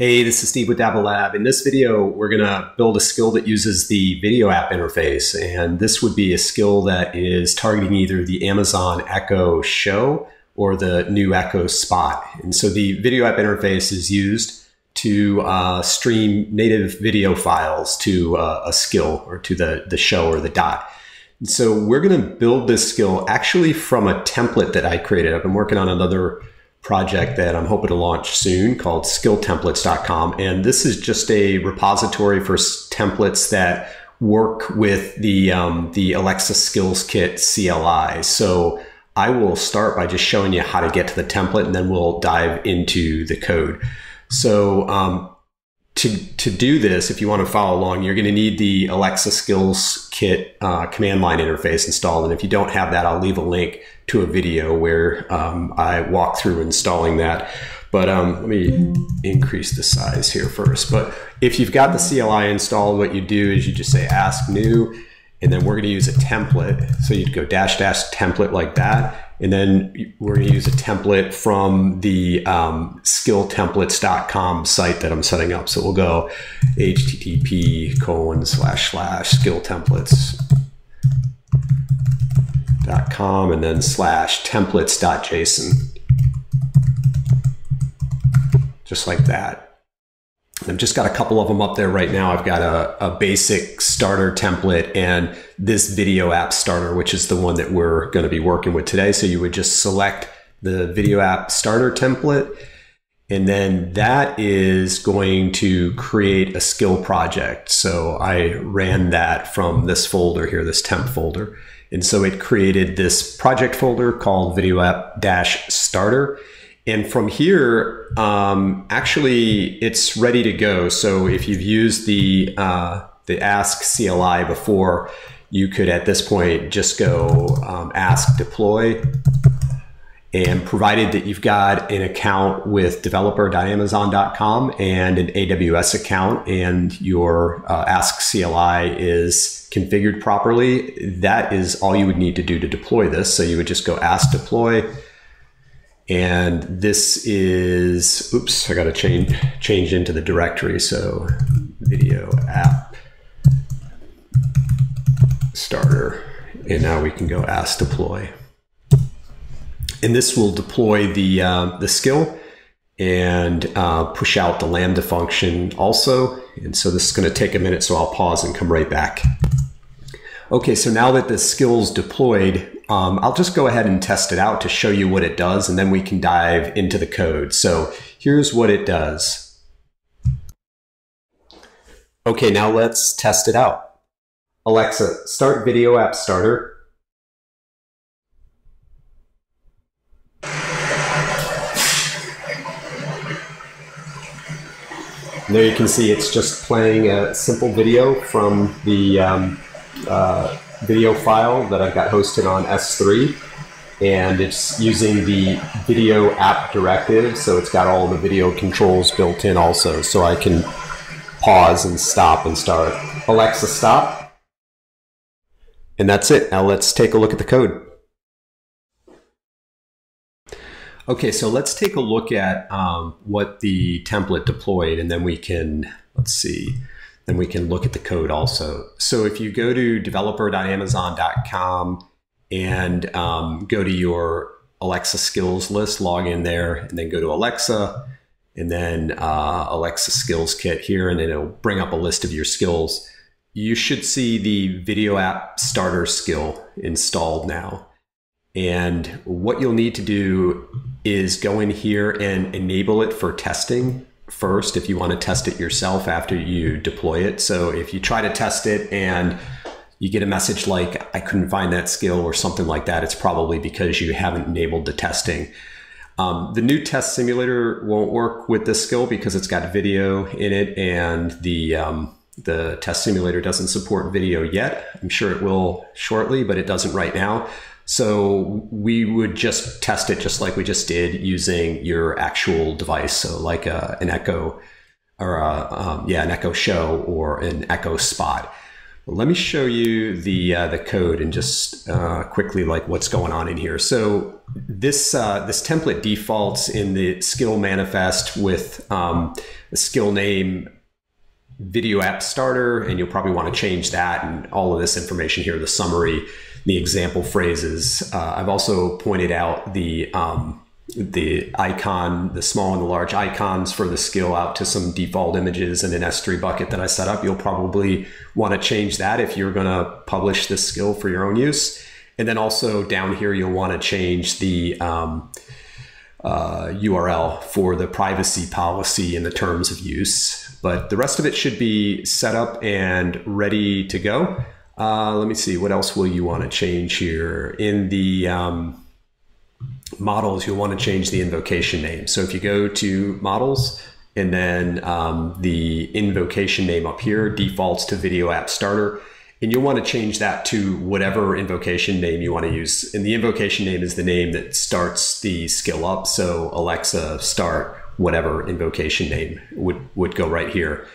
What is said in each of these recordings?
Hey, this is Steve with Dabble Lab. In this video, we're going to build a skill that uses the video app interface. And this would be a skill that is targeting either the Amazon Echo Show or the new Echo Spot. And so the video app interface is used to uh, stream native video files to uh, a skill or to the, the show or the dot. And so we're going to build this skill actually from a template that I created. I've been working on another project that I'm hoping to launch soon called skilltemplates.com. And this is just a repository for templates that work with the, um, the Alexa Skills Kit CLI. So I will start by just showing you how to get to the template and then we'll dive into the code. So um, to, to do this, if you want to follow along, you're going to need the Alexa Skills Kit uh, command line interface installed. And if you don't have that, I'll leave a link to a video where um, I walk through installing that. But um, let me increase the size here first. But if you've got the CLI installed, what you do is you just say ask new, and then we're going to use a template. So you'd go dash dash template like that. And then we're going to use a template from the um, skilltemplates.com site that I'm setting up. So we'll go http colon slash slash skilltemplates.com and then slash templates.json. Just like that. I've just got a couple of them up there right now. I've got a, a, basic starter template and this video app starter, which is the one that we're going to be working with today. So you would just select the video app starter template. And then that is going to create a skill project. So I ran that from this folder here, this temp folder. And so it created this project folder called video app dash starter. And from here, um, actually, it's ready to go. So if you've used the uh, the Ask CLI before, you could at this point just go um, Ask Deploy. And provided that you've got an account with developer.amazon.com and an AWS account and your uh, Ask CLI is configured properly, that is all you would need to do to deploy this. So you would just go Ask Deploy and this is, oops, I got to change, change into the directory. So video app starter. And now we can go ask deploy. And this will deploy the, uh, the skill and uh, push out the Lambda function also. And so this is going to take a minute, so I'll pause and come right back. Okay, so now that the skill's deployed, um, I'll just go ahead and test it out to show you what it does, and then we can dive into the code. So here's what it does. Okay, now let's test it out. Alexa, start Video App Starter. And there you can see it's just playing a simple video from the um, uh, video file that I've got hosted on S3 and it's using the video app directive so it's got all the video controls built in also so I can pause and stop and start. Alexa stop. And that's it. Now let's take a look at the code. Okay so let's take a look at um, what the template deployed and then we can let's see then we can look at the code also. So if you go to developer.amazon.com and um, go to your Alexa skills list, log in there, and then go to Alexa, and then uh, Alexa skills kit here, and then it'll bring up a list of your skills. You should see the video app starter skill installed now. And what you'll need to do is go in here and enable it for testing first if you want to test it yourself after you deploy it. So if you try to test it and you get a message like, I couldn't find that skill or something like that, it's probably because you haven't enabled the testing. Um, the new test simulator won't work with this skill because it's got video in it and the um, the test simulator doesn't support video yet. I'm sure it will shortly, but it doesn't right now. So we would just test it just like we just did using your actual device. So like a, an Echo or a, um, yeah, an Echo Show or an Echo Spot. Let me show you the uh, the code and just uh, quickly like what's going on in here. So this uh, this template defaults in the skill manifest with um, the skill name video app starter, and you'll probably want to change that and all of this information here, the summary, the example phrases. Uh, I've also pointed out the um, the icon, the small and the large icons for the skill out to some default images in an S3 bucket that I set up. You'll probably want to change that if you're going to publish this skill for your own use. And then also down here, you'll want to change the um, uh, URL for the privacy policy and the terms of use. But the rest of it should be set up and ready to go. Uh, let me see, what else will you want to change here? In the um, models, you'll want to change the invocation name. So if you go to models and then um, the invocation name up here defaults to video app starter, and you'll want to change that to whatever invocation name you want to use. And the invocation name is the name that starts the skill up. So Alexa start whatever invocation name would, would go right here.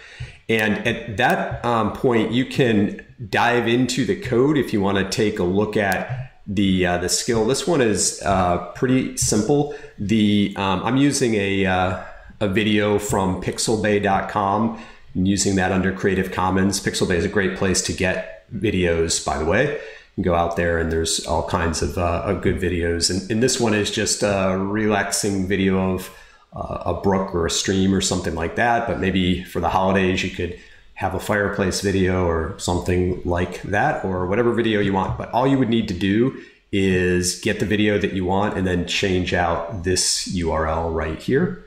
And at that um, point, you can dive into the code if you want to take a look at the uh, the skill. This one is uh, pretty simple. The um, I'm using a uh, a video from pixabay.com. I'm using that under Creative Commons. Pixabay is a great place to get videos, by the way. You can go out there and there's all kinds of, uh, of good videos. And, and, this one is just a relaxing video of uh, a brook or a stream or something like that. But maybe for the holidays, you could have a fireplace video or something like that, or whatever video you want. But all you would need to do is get the video that you want and then change out this URL right here.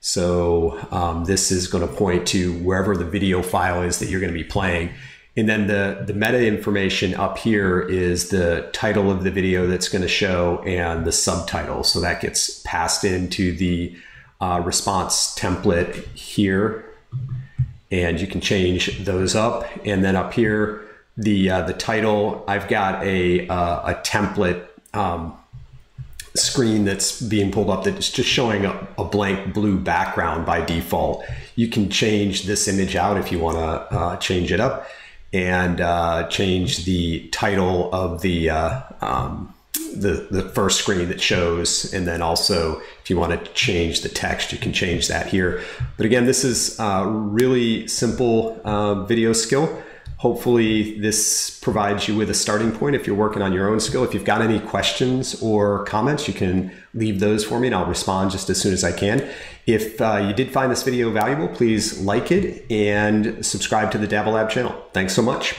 So um, this is going to point to wherever the video file is that you're going to be playing. And then the, the meta information up here is the title of the video that's going to show and the subtitle. So that gets passed into the uh, response template here and you can change those up. And then up here, the uh, the title, I've got a uh, a template um, screen that's being pulled up that's just showing a, a, blank blue background by default. You can change this image out if you want to uh, change it up and uh, change the title of the uh, um, the, the first screen that shows. And then also, if you want to change the text, you can change that here. But again, this is a really simple uh, video skill. Hopefully this provides you with a starting point if you're working on your own skill. If you've got any questions or comments, you can leave those for me and I'll respond just as soon as I can. If uh, you did find this video valuable, please like it and subscribe to the Dabble Lab channel. Thanks so much.